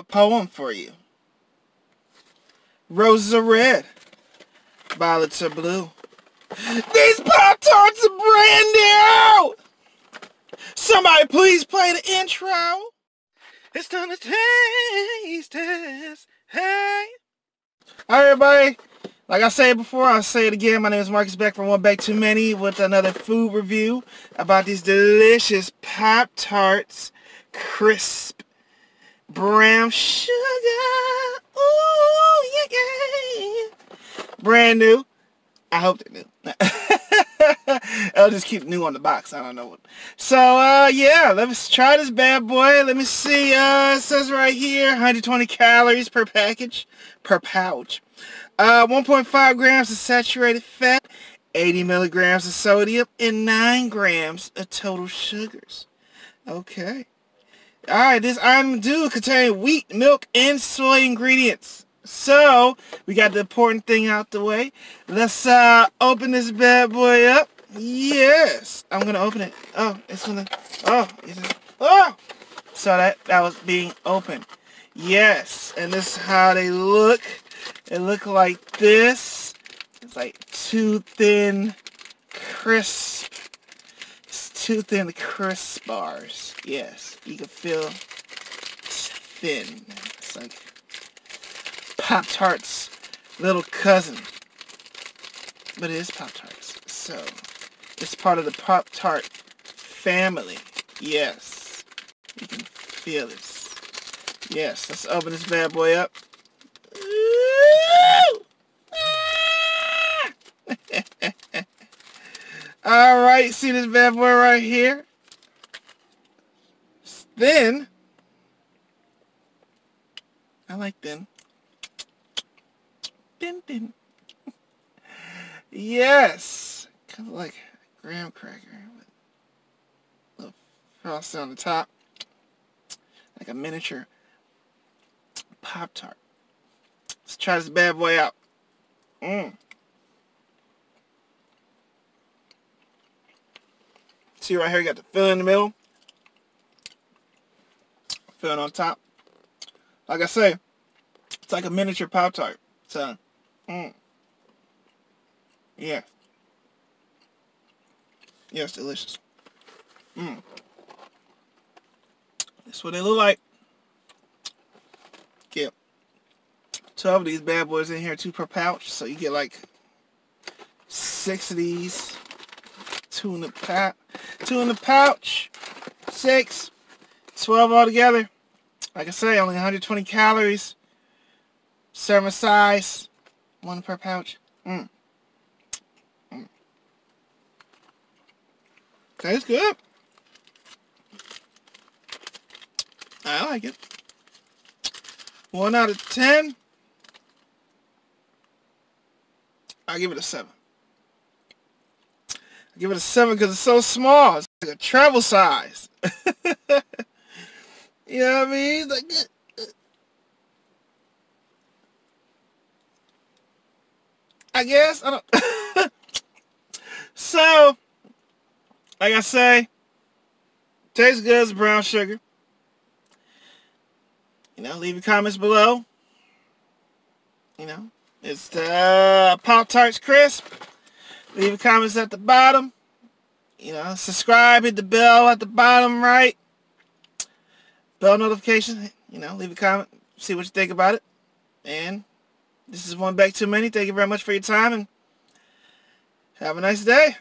a poem for you. Roses are red, violets are blue. These Pop-Tarts are brand new! Somebody please play the intro. It's time to taste test. Hey. Alright everybody. Like I said before, I'll say it again. My name is Marcus Beck from One Bake Too Many with another food review about these delicious Pop-Tarts crisp brown sugar. Ooh, yeah, yeah. Brand new. I hope they're new. I'll just keep new on the box. I don't know what. So, uh, yeah, let's try this bad boy. Let me see. Uh, it says right here, 120 calories per package, per pouch. Uh, 1.5 grams of saturated fat, 80 milligrams of sodium, and 9 grams of total sugars. Okay. Alright, this item do contain wheat, milk, and soy ingredients. So, we got the important thing out the way. Let's uh, open this bad boy up. Yes. I'm to open it. Oh, it's to... Oh, oh! So that, that was being opened. Yes. And this is how they look. It look like this. It's like too thin, crisp. Too thin, crisp bars. Yes. You can feel thin. It's like Pop-Tarts little cousin. But it is Pop-Tarts. So, it's part of the Pop-Tart family. Yes. You can feel this. Yes, let's open this bad boy up. Alright, see this bad boy right here? Then, I like thin. Thin, thin. yes! Kind of like graham cracker with a little frosting on the top. Like a miniature Pop-Tart. Let's try this bad boy out. Mmm. See right here, you got the filling in the middle. Filling on top. Like I say, it's like a miniature Pop-Tart. So, mmm. Yeah. Yeah, it's delicious. Mmm. That's what they look like. Get 12 of these bad boys in here, two per pouch. So you get like six of these. Two in the pouch. Two in the pouch. Six. 12 altogether. Like I say, only 120 calories. Serving size. One per pouch. Mmm. Mm. Tastes good. I like it. One out of ten. I give it a seven. I give it a seven because it's so small. It's like a travel size. you know what I mean? Like, eh, eh. I guess I don't. so, like I say, tastes good as brown sugar. You know, leave your comments below. You know, it's the Pop-Tarts Crisp. Leave your comments at the bottom. You know, subscribe, hit the bell at the bottom right. Bell notification. You know, leave a comment, see what you think about it. And this is One back Too Many. Thank you very much for your time and have a nice day.